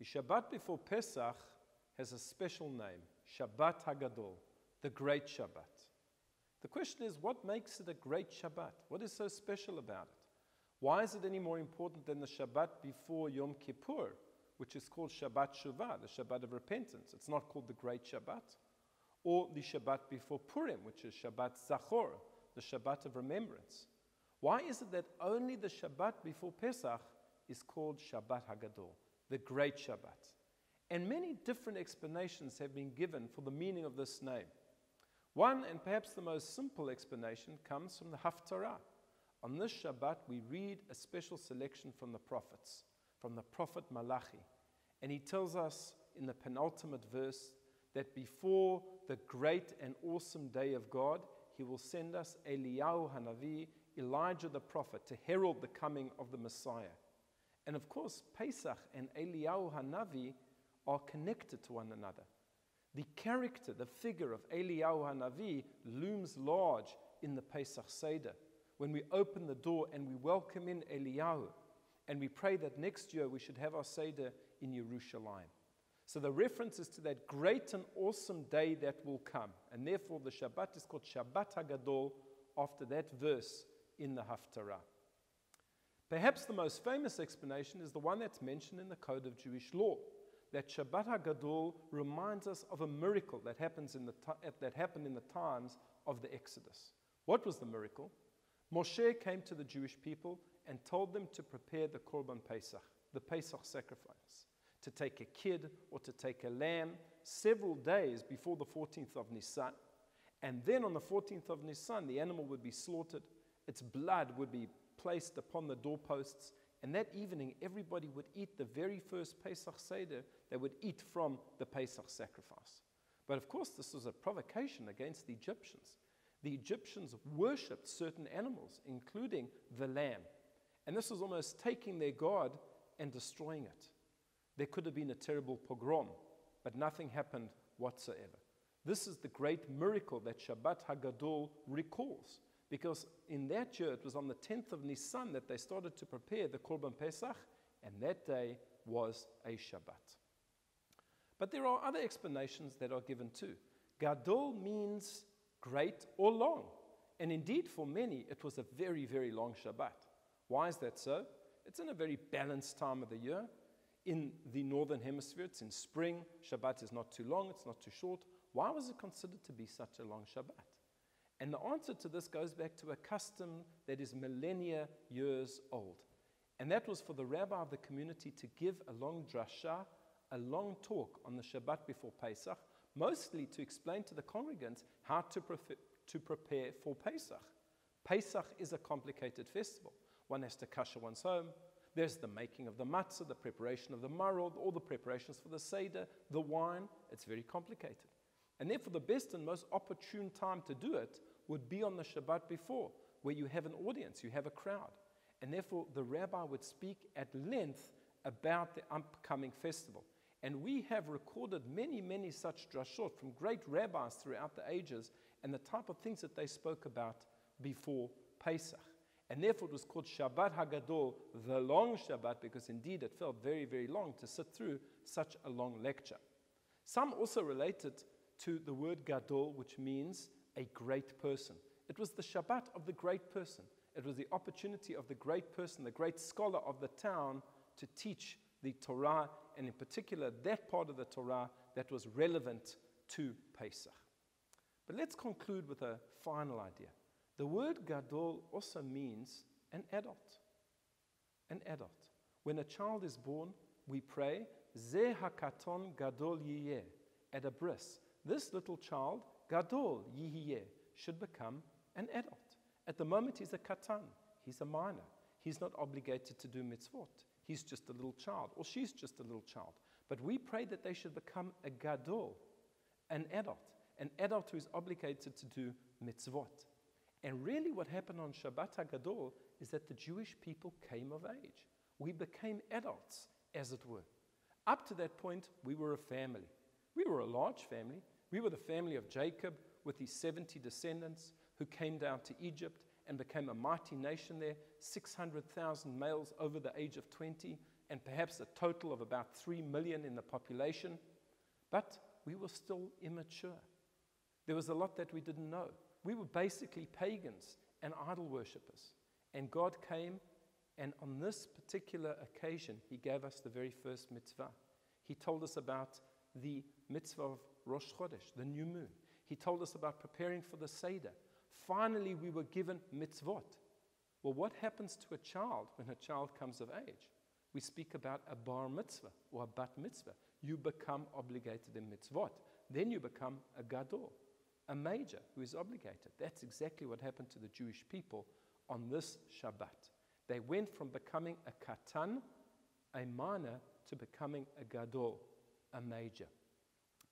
The Shabbat before Pesach has a special name, Shabbat Hagadol, the Great Shabbat. The question is, what makes it a great Shabbat? What is so special about it? Why is it any more important than the Shabbat before Yom Kippur, which is called Shabbat Shuvah, the Shabbat of repentance? It's not called the Great Shabbat. Or the Shabbat before Purim, which is Shabbat Zachor, the Shabbat of remembrance. Why is it that only the Shabbat before Pesach is called Shabbat Hagadol, the Great Shabbat? And many different explanations have been given for the meaning of this name. One, and perhaps the most simple explanation, comes from the Haftarah. On this Shabbat, we read a special selection from the prophets, from the prophet Malachi. And he tells us in the penultimate verse that before the great and awesome day of God, he will send us Eliyahu Hanavi, Elijah the prophet, to herald the coming of the Messiah. And of course, Pesach and Eliyahu Hanavi are connected to one another. The character, the figure of Eliyahu Hanavi looms large in the Pesach Seder. When we open the door and we welcome in Eliyahu, and we pray that next year we should have our Seder in Yerushalayim. So the reference is to that great and awesome day that will come. And therefore the Shabbat is called Shabbat HaGadol after that verse in the Haftarah. Perhaps the most famous explanation is the one that's mentioned in the Code of Jewish Law that Shabbat HaGadol reminds us of a miracle that, happens in the that happened in the times of the Exodus. What was the miracle? Moshe came to the Jewish people and told them to prepare the Korban Pesach, the Pesach sacrifice, to take a kid or to take a lamb several days before the 14th of Nisan. And then on the 14th of Nisan, the animal would be slaughtered, its blood would be placed upon the doorposts, and that evening, everybody would eat the very first Pesach Seder they would eat from the Pesach sacrifice. But of course, this was a provocation against the Egyptians. The Egyptians worshipped certain animals, including the lamb. And this was almost taking their God and destroying it. There could have been a terrible pogrom, but nothing happened whatsoever. This is the great miracle that Shabbat Hagadol recalls. Because in that year, it was on the 10th of Nisan that they started to prepare the Korban Pesach, and that day was a Shabbat. But there are other explanations that are given too. Gadol means great or long. And indeed, for many, it was a very, very long Shabbat. Why is that so? It's in a very balanced time of the year. In the northern hemisphere, it's in spring. Shabbat is not too long, it's not too short. Why was it considered to be such a long Shabbat? And the answer to this goes back to a custom that is millennia years old. And that was for the rabbi of the community to give a long drasha, a long talk on the Shabbat before Pesach, mostly to explain to the congregants how to, prefer, to prepare for Pesach. Pesach is a complicated festival. One has to kasher one's home. There's the making of the matzah, the preparation of the maror, all the preparations for the seder, the wine. It's very complicated. And therefore, the best and most opportune time to do it would be on the Shabbat before, where you have an audience, you have a crowd. And therefore, the rabbi would speak at length about the upcoming festival. And we have recorded many, many such drashot from great rabbis throughout the ages and the type of things that they spoke about before Pesach. And therefore, it was called Shabbat Hagadol, the long Shabbat, because indeed it felt very, very long to sit through such a long lecture. Some also related to the word Gadol, which means a great person. It was the Shabbat of the great person. It was the opportunity of the great person, the great scholar of the town, to teach the Torah, and in particular, that part of the Torah that was relevant to Pesach. But let's conclude with a final idea. The word Gadol also means an adult. An adult. When a child is born, we pray, Zeh hakaton gadol yiyeh, at a bris. This little child Gadol, Yihiyeh, should become an adult. At the moment, he's a katan, he's a minor. He's not obligated to do mitzvot. He's just a little child, or she's just a little child. But we pray that they should become a gadol, an adult, an adult who is obligated to do mitzvot. And really, what happened on Shabbat HaGadol is that the Jewish people came of age. We became adults, as it were. Up to that point, we were a family. We were a large family, we were the family of Jacob with his 70 descendants who came down to Egypt and became a mighty nation there 600,000 males over the age of 20, and perhaps a total of about 3 million in the population, but we were still immature. There was a lot that we didn't know. We were basically pagans and idol worshippers. And God came, and on this particular occasion, He gave us the very first mitzvah. He told us about the mitzvah of Rosh Chodesh, the new moon. He told us about preparing for the Seder. Finally, we were given mitzvot. Well, what happens to a child when a child comes of age? We speak about a bar mitzvah or a bat mitzvah. You become obligated in mitzvot. Then you become a gadol, a major who is obligated. That's exactly what happened to the Jewish people on this Shabbat. They went from becoming a katan, a minor, to becoming a gadol, a major.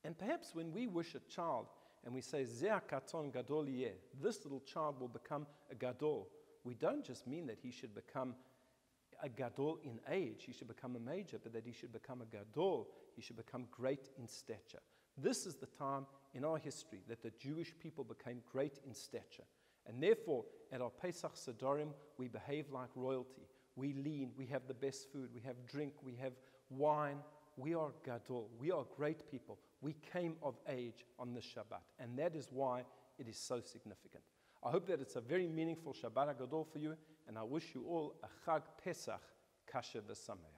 And perhaps when we wish a child and we say, Zeh katon gadol this little child will become a gadol, we don't just mean that he should become a gadol in age, he should become a major, but that he should become a gadol, he should become great in stature. This is the time in our history that the Jewish people became great in stature. And therefore, at our Pesach Sederim, we behave like royalty. We lean, we have the best food, we have drink, we have wine. We are gadol, we are great people. We came of age on this Shabbat, and that is why it is so significant. I hope that it's a very meaningful Shabbat Gadol for you, and I wish you all a Chag Pesach Kasher V'Sameach.